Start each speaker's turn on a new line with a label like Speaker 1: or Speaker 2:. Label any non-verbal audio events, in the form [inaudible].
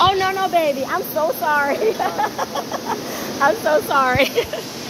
Speaker 1: Oh, no, no, baby. I'm so sorry. [laughs] I'm so sorry. [laughs]